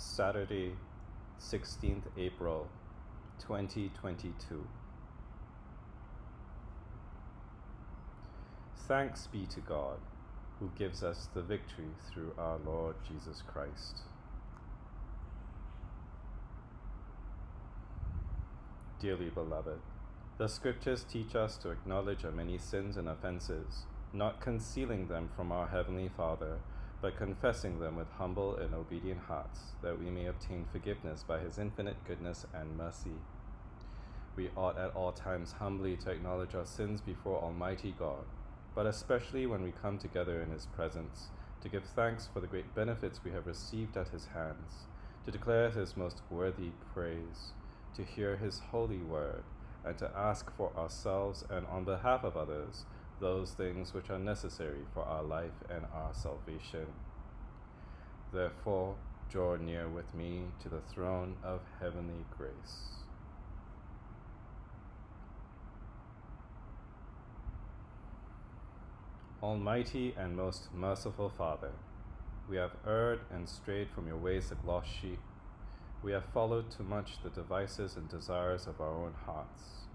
Saturday, 16th April 2022. Thanks be to God who gives us the victory through our Lord Jesus Christ. Dearly beloved, the scriptures teach us to acknowledge our many sins and offenses, not concealing them from our Heavenly Father, but confessing them with humble and obedient hearts, that we may obtain forgiveness by His infinite goodness and mercy. We ought at all times humbly to acknowledge our sins before Almighty God, but especially when we come together in His presence, to give thanks for the great benefits we have received at His hands, to declare His most worthy praise to hear His holy word, and to ask for ourselves and on behalf of others those things which are necessary for our life and our salvation. Therefore, draw near with me to the throne of heavenly grace. Almighty and most merciful Father, we have erred and strayed from your ways like lost sheep. We have followed too much the devices and desires of our own hearts.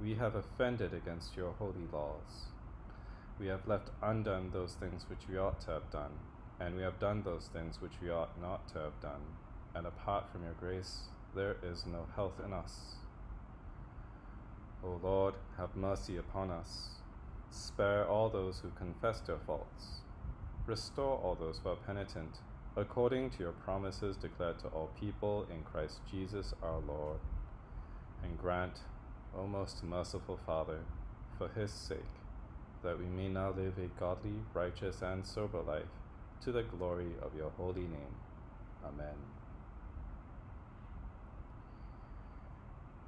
We have offended against your holy laws. We have left undone those things which we ought to have done, and we have done those things which we ought not to have done. And apart from your grace, there is no health in us. O Lord, have mercy upon us. Spare all those who confess their faults. Restore all those who are penitent according to your promises declared to all people in Christ Jesus our Lord. And grant, O most merciful Father, for his sake, that we may now live a godly, righteous, and sober life to the glory of your holy name. Amen.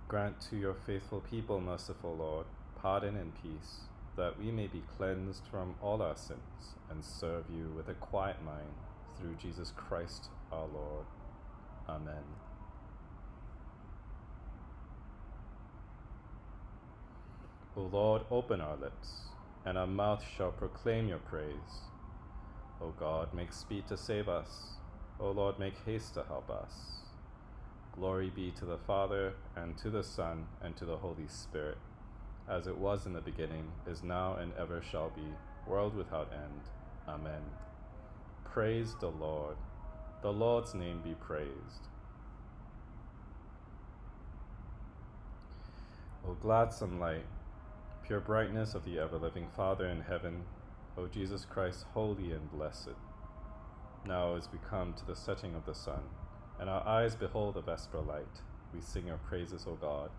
Grant to your faithful people, merciful Lord, pardon and peace, that we may be cleansed from all our sins and serve you with a quiet mind through Jesus Christ our Lord. Amen. O Lord, open our lips, and our mouth shall proclaim your praise. O God, make speed to save us. O Lord, make haste to help us. Glory be to the Father, and to the Son, and to the Holy Spirit, as it was in the beginning, is now, and ever shall be, world without end. Amen. Praise the Lord. The Lord's name be praised. O gladsome light, pure brightness of the ever living Father in heaven, O Jesus Christ, holy and blessed. Now, as we come to the setting of the sun, and our eyes behold the vesper light, we sing your praises, O God,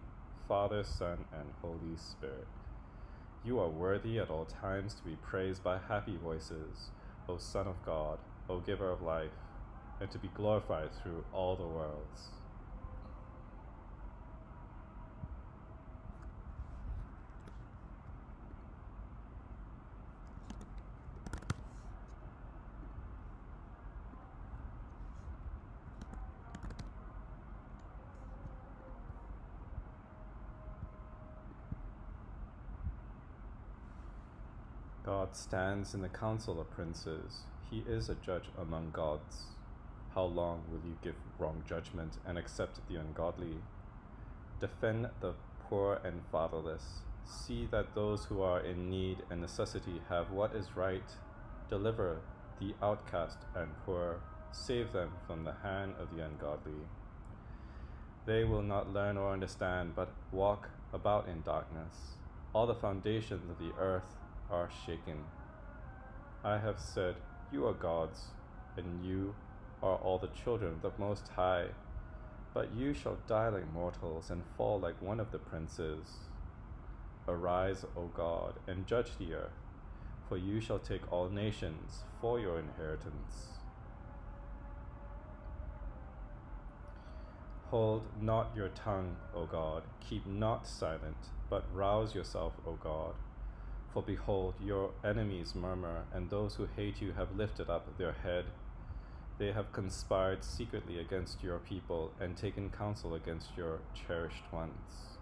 Father, Son, and Holy Spirit. You are worthy at all times to be praised by happy voices O Son of God, O Giver of life, and to be glorified through all the worlds. God stands in the council of princes. He is a judge among gods. How long will you give wrong judgment and accept the ungodly? Defend the poor and fatherless. See that those who are in need and necessity have what is right. Deliver the outcast and poor. Save them from the hand of the ungodly. They will not learn or understand, but walk about in darkness. All the foundations of the earth are shaken. I have said, You are gods, and you are all the children of the Most High. But you shall die like mortals and fall like one of the princes. Arise, O God, and judge the earth, for you shall take all nations for your inheritance. Hold not your tongue, O God, keep not silent, but rouse yourself, O God. For behold, your enemies murmur, and those who hate you have lifted up their head. They have conspired secretly against your people and taken counsel against your cherished ones.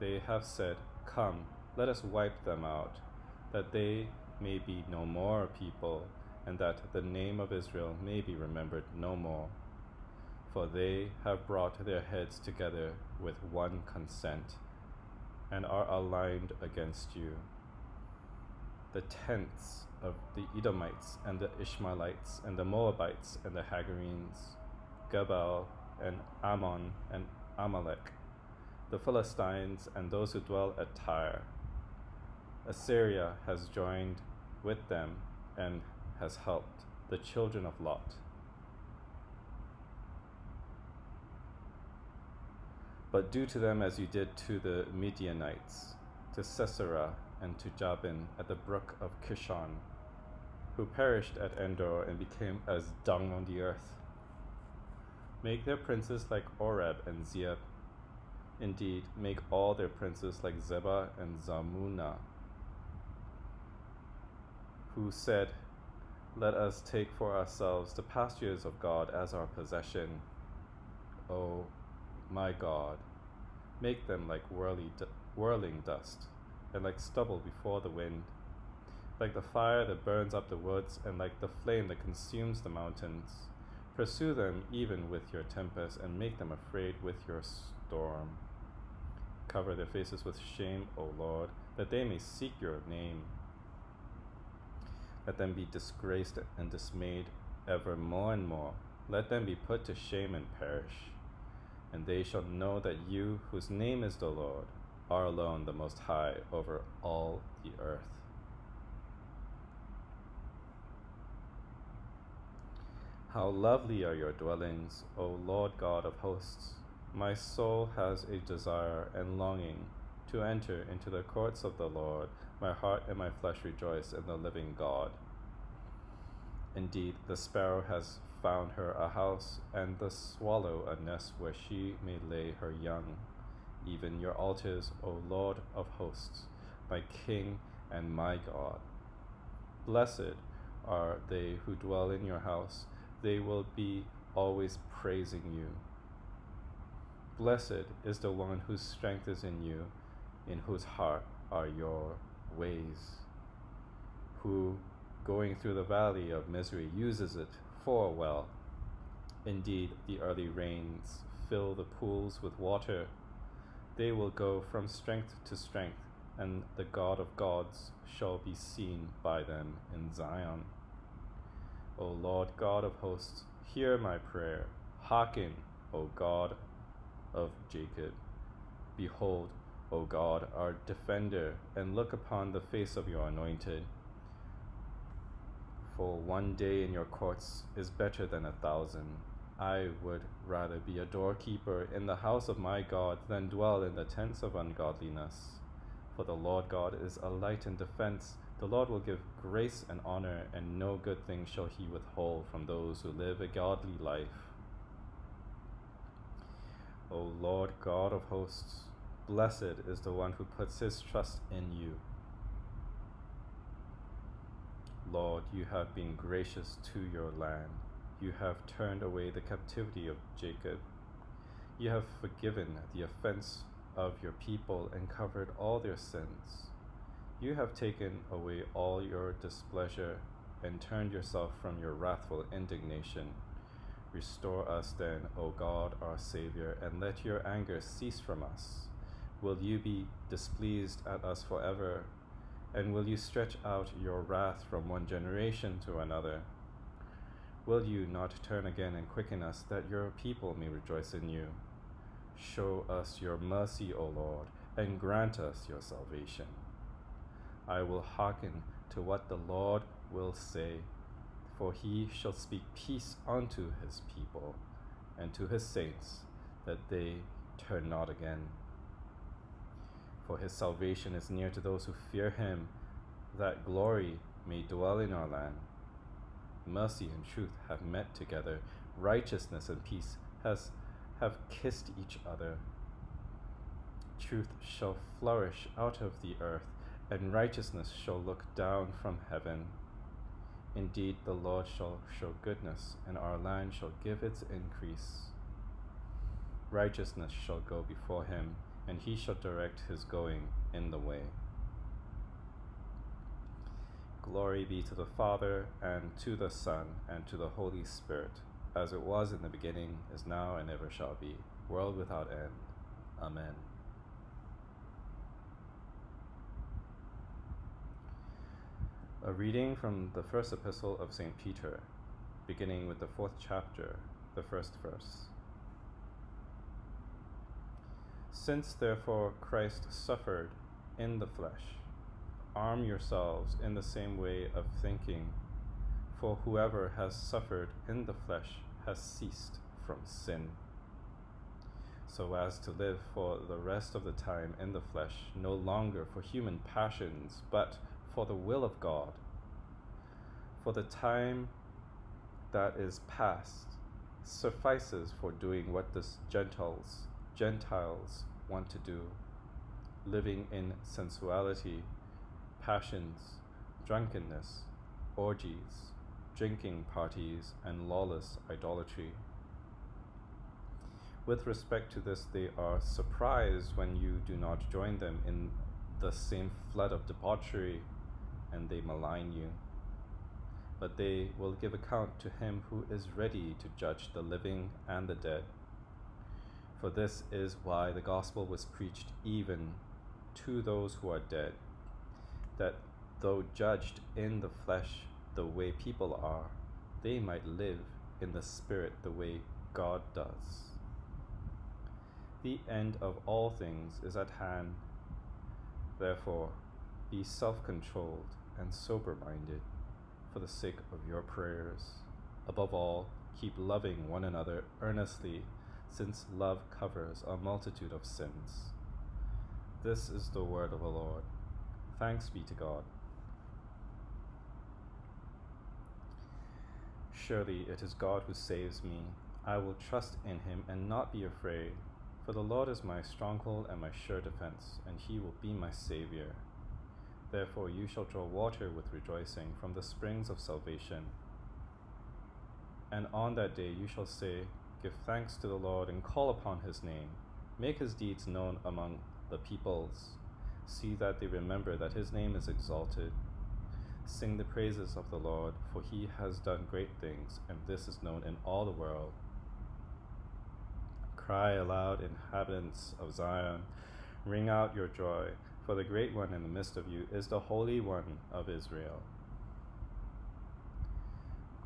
They have said, Come, let us wipe them out, that they may be no more people, and that the name of Israel may be remembered no more. for they have brought their heads together with one consent and are aligned against you. The tents of the Edomites and the Ishmaelites and the Moabites and the Hagarenes, Gebal and Ammon and Amalek, the Philistines and those who dwell at Tyre. Assyria has joined with them and has helped the children of Lot. But do to them as you did to the Midianites, to Sisera and to Jabin at the brook of Kishon, who perished at Endor and became as dung on the earth. Make their princes like Oreb and Zeeb. Indeed, make all their princes like Zeba and Zalmunna, who said, Let us take for ourselves the pastures of God as our possession. O my God, make them like whirly, whirling dust, and like stubble before the wind, like the fire that burns up the woods, and like the flame that consumes the mountains. Pursue them even with your tempest, and make them afraid with your storm. Cover their faces with shame, O Lord, that they may seek your name. Let them be disgraced and dismayed ever more and more. Let them be put to shame and perish and they shall know that you, whose name is the Lord, are alone the Most High over all the earth. How lovely are your dwellings, O Lord God of hosts! My soul has a desire and longing to enter into the courts of the Lord. My heart and my flesh rejoice in the living God. Indeed, the sparrow has found her a house, and the swallow a nest where she may lay her young. Even your altars, O Lord of hosts, my King and my God. Blessed are they who dwell in your house, they will be always praising you. Blessed is the one whose strength is in you, in whose heart are your ways, who, going through the valley of misery, uses it for well. Indeed, the early rains fill the pools with water. They will go from strength to strength, and the God of gods shall be seen by them in Zion. O Lord God of hosts, hear my prayer. Hearken, O God of Jacob. Behold, O God, our defender, and look upon the face of your anointed for one day in your courts is better than a thousand. I would rather be a doorkeeper in the house of my God than dwell in the tents of ungodliness. For the Lord God is a light and defense. The Lord will give grace and honor, and no good thing shall he withhold from those who live a godly life. O Lord God of hosts, blessed is the one who puts his trust in you. Lord, you have been gracious to your land. You have turned away the captivity of Jacob. You have forgiven the offense of your people and covered all their sins. You have taken away all your displeasure and turned yourself from your wrathful indignation. Restore us then, O God, our Saviour, and let your anger cease from us. Will you be displeased at us forever? And will you stretch out your wrath from one generation to another? Will you not turn again and quicken us, that your people may rejoice in you? Show us your mercy, O Lord, and grant us your salvation. I will hearken to what the Lord will say, for he shall speak peace unto his people and to his saints, that they turn not again for his salvation is near to those who fear him, that glory may dwell in our land. Mercy and truth have met together, righteousness and peace has have kissed each other. Truth shall flourish out of the earth, and righteousness shall look down from heaven. Indeed, the Lord shall show goodness, and our land shall give its increase. Righteousness shall go before him and he shall direct his going in the way. Glory be to the Father, and to the Son, and to the Holy Spirit, as it was in the beginning, is now, and ever shall be, world without end. Amen. A reading from the first epistle of St. Peter, beginning with the fourth chapter, the first verse. Since therefore Christ suffered in the flesh, arm yourselves in the same way of thinking, for whoever has suffered in the flesh has ceased from sin, so as to live for the rest of the time in the flesh, no longer for human passions, but for the will of God. For the time that is past suffices for doing what the Gentiles Gentiles want to do, living in sensuality, passions, drunkenness, orgies, drinking parties, and lawless idolatry. With respect to this, they are surprised when you do not join them in the same flood of debauchery, and they malign you. But they will give account to him who is ready to judge the living and the dead. For this is why the gospel was preached even to those who are dead, that though judged in the flesh the way people are, they might live in the spirit the way God does. The end of all things is at hand. Therefore, be self controlled and sober minded for the sake of your prayers. Above all, keep loving one another earnestly since love covers a multitude of sins. This is the word of the Lord. Thanks be to God. Surely it is God who saves me. I will trust in him and not be afraid, for the Lord is my stronghold and my sure defense, and he will be my Savior. Therefore you shall draw water with rejoicing from the springs of salvation. And on that day you shall say, Give thanks to the Lord and call upon his name. Make his deeds known among the peoples. See that they remember that his name is exalted. Sing the praises of the Lord, for he has done great things, and this is known in all the world. Cry aloud, inhabitants of Zion. Ring out your joy, for the great one in the midst of you is the Holy One of Israel.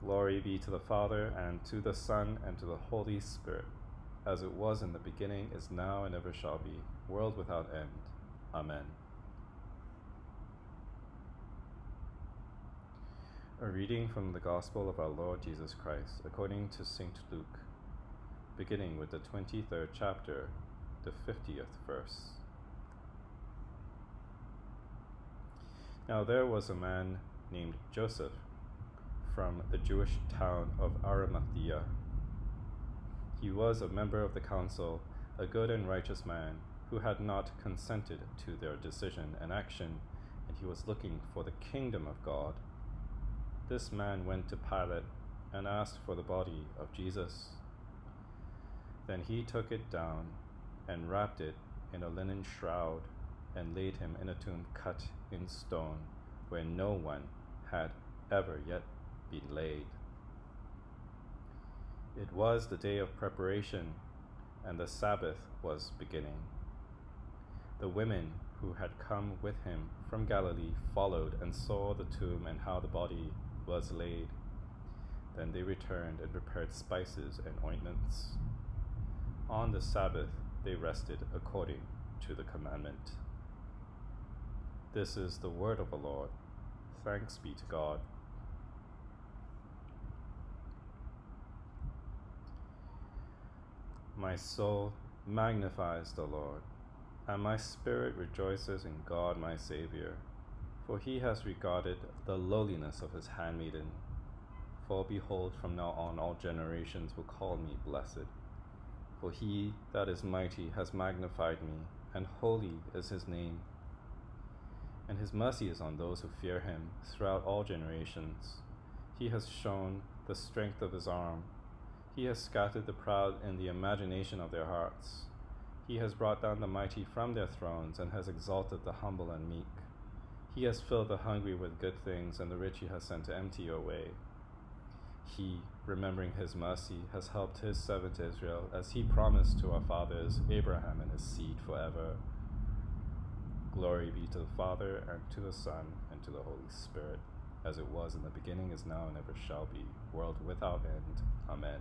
Glory be to the Father, and to the Son, and to the Holy Spirit, as it was in the beginning, is now, and ever shall be, world without end. Amen. A reading from the Gospel of our Lord Jesus Christ, according to St. Luke, beginning with the 23rd chapter, the 50th verse. Now there was a man named Joseph from the Jewish town of Arimathea. He was a member of the council, a good and righteous man who had not consented to their decision and action, and he was looking for the kingdom of God. This man went to Pilate and asked for the body of Jesus. Then he took it down and wrapped it in a linen shroud and laid him in a tomb cut in stone where no one had ever yet been laid. It was the day of preparation, and the Sabbath was beginning. The women who had come with him from Galilee followed and saw the tomb and how the body was laid. Then they returned and prepared spices and ointments. On the Sabbath they rested according to the commandment. This is the word of the Lord. Thanks be to God. My soul magnifies the Lord, and my spirit rejoices in God my Saviour, for he has regarded the lowliness of his handmaiden. For behold, from now on all generations will call me blessed. For he that is mighty has magnified me, and holy is his name. And his mercy is on those who fear him throughout all generations. He has shown the strength of his arm he has scattered the proud in the imagination of their hearts. He has brought down the mighty from their thrones and has exalted the humble and meek. He has filled the hungry with good things, and the rich he has sent empty away. He, remembering his mercy, has helped his servant Israel, as he promised to our fathers, Abraham and his seed forever. Glory be to the Father, and to the Son, and to the Holy Spirit, as it was in the beginning, is now, and ever shall be, world without end. Amen.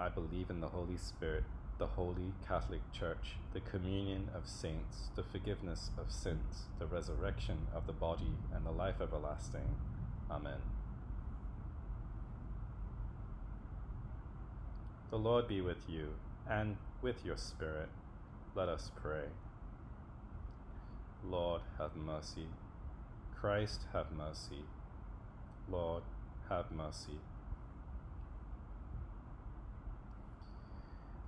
I believe in the Holy Spirit, the Holy Catholic Church, the communion of saints, the forgiveness of sins, the resurrection of the body, and the life everlasting. Amen. The Lord be with you, and with your spirit. Let us pray. Lord, have mercy. Christ, have mercy. Lord, have mercy.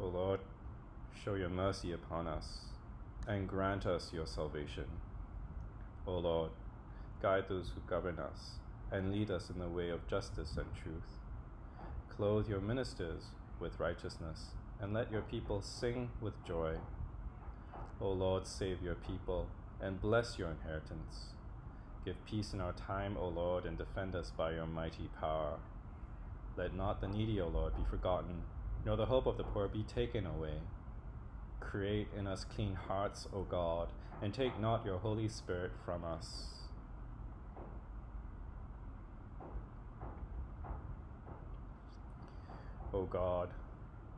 O Lord, show your mercy upon us and grant us your salvation. O Lord, guide those who govern us and lead us in the way of justice and truth. Clothe your ministers with righteousness, and let your people sing with joy. O Lord, save your people, and bless your inheritance. Give peace in our time, O Lord, and defend us by your mighty power. Let not the needy, O Lord, be forgotten, nor the hope of the poor be taken away. Create in us clean hearts, O God, and take not your Holy Spirit from us. O God,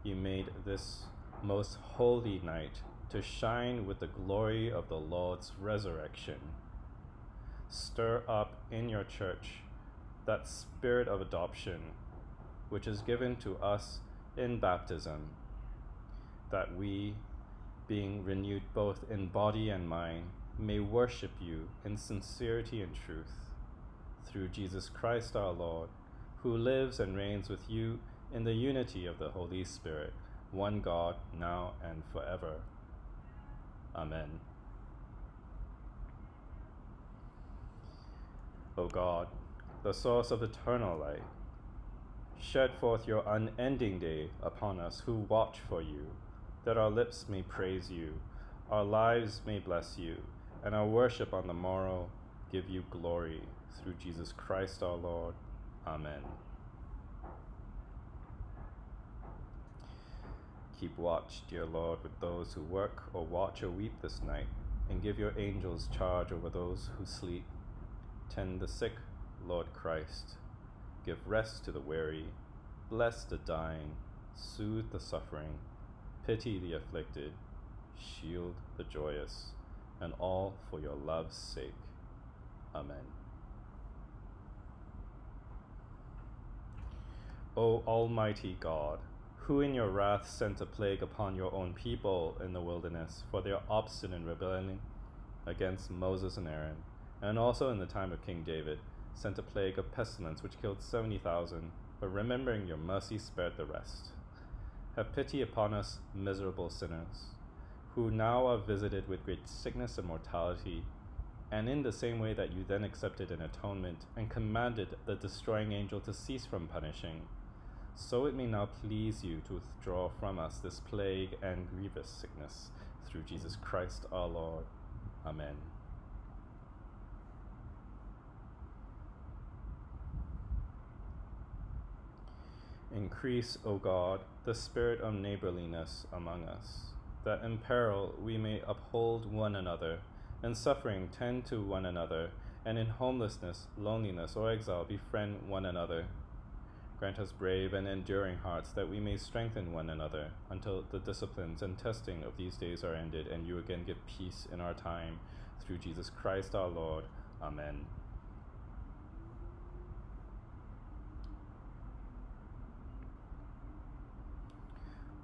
you made this most holy night to shine with the glory of the Lord's resurrection. Stir up in your church that spirit of adoption which is given to us in baptism, that we, being renewed both in body and mind, may worship you in sincerity and truth. Through Jesus Christ our Lord, who lives and reigns with you in the unity of the Holy Spirit, one God, now and forever. Amen. O God, the source of eternal light, shed forth your unending day upon us who watch for you, that our lips may praise you, our lives may bless you, and our worship on the morrow give you glory through Jesus Christ our Lord. Amen. Keep watch, dear Lord, with those who work or watch or weep this night, and give your angels charge over those who sleep. Tend the sick, Lord Christ. Give rest to the weary. Bless the dying. Soothe the suffering. Pity the afflicted. Shield the joyous. And all for your love's sake. Amen. O Almighty God, who in your wrath sent a plague upon your own people in the wilderness for their obstinate rebellion against Moses and Aaron, and also in the time of King David, sent a plague of pestilence which killed seventy thousand, but remembering your mercy spared the rest. Have pity upon us, miserable sinners, who now are visited with great sickness and mortality, and in the same way that you then accepted an atonement and commanded the destroying angel to cease from punishing so it may now please you to withdraw from us this plague and grievous sickness through Jesus Christ our Lord. Amen. Increase, O God, the spirit of neighborliness among us, that in peril we may uphold one another In suffering, tend to one another, and in homelessness, loneliness, or exile, befriend one another. Grant us brave and enduring hearts that we may strengthen one another until the disciplines and testing of these days are ended and you again give peace in our time. Through Jesus Christ our Lord. Amen.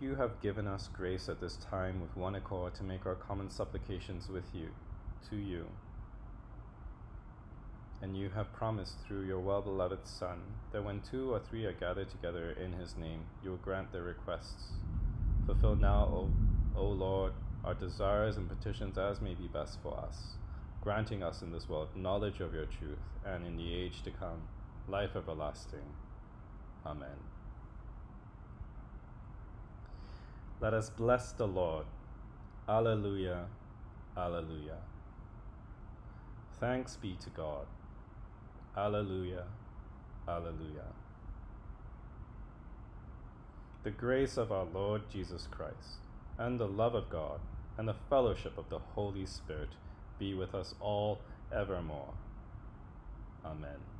you have given us grace at this time with one accord to make our common supplications with you, to you. And you have promised through your well beloved Son that when two or three are gathered together in his name, you will grant their requests. Fulfill now, O O Lord, our desires and petitions as may be best for us, granting us in this world knowledge of your truth, and in the age to come, life everlasting. Amen. Let us bless the Lord. Alleluia, Alleluia. Thanks be to God. Alleluia, Alleluia. The grace of our Lord Jesus Christ and the love of God, and the fellowship of the Holy Spirit be with us all evermore. Amen.